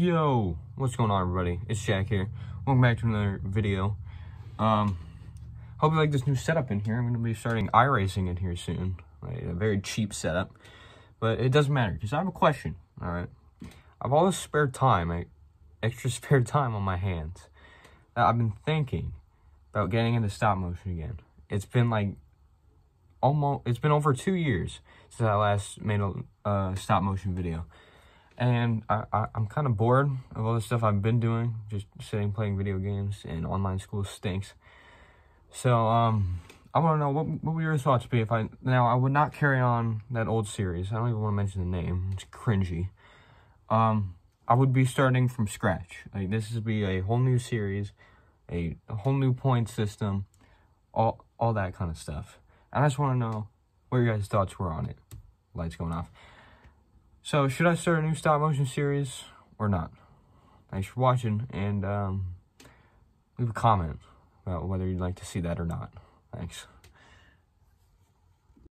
Yo, what's going on everybody? It's Jack here. Welcome back to another video. Um, hope you like this new setup in here. I'm going to be starting iRacing in here soon. Right, a very cheap setup, but it doesn't matter because I have a question, all right? I have all this spare time, extra spare time on my hands. I've been thinking about getting into stop motion again. It's been like almost, it's been over two years since I last made a uh, stop motion video and I, I, am kind of bored of all the stuff I've been doing, just sitting playing video games, and online school stinks. So, um, I want to know, what, what would your thoughts be if I, now, I would not carry on that old series, I don't even want to mention the name, it's cringy. Um, I would be starting from scratch, like, this would be a whole new series, a, a whole new point system, all, all that kind of stuff. And I just want to know what your guys' thoughts were on it. Lights going off. So, should I start a new stop motion series or not? Thanks for watching, and um, leave a comment about whether you'd like to see that or not. Thanks.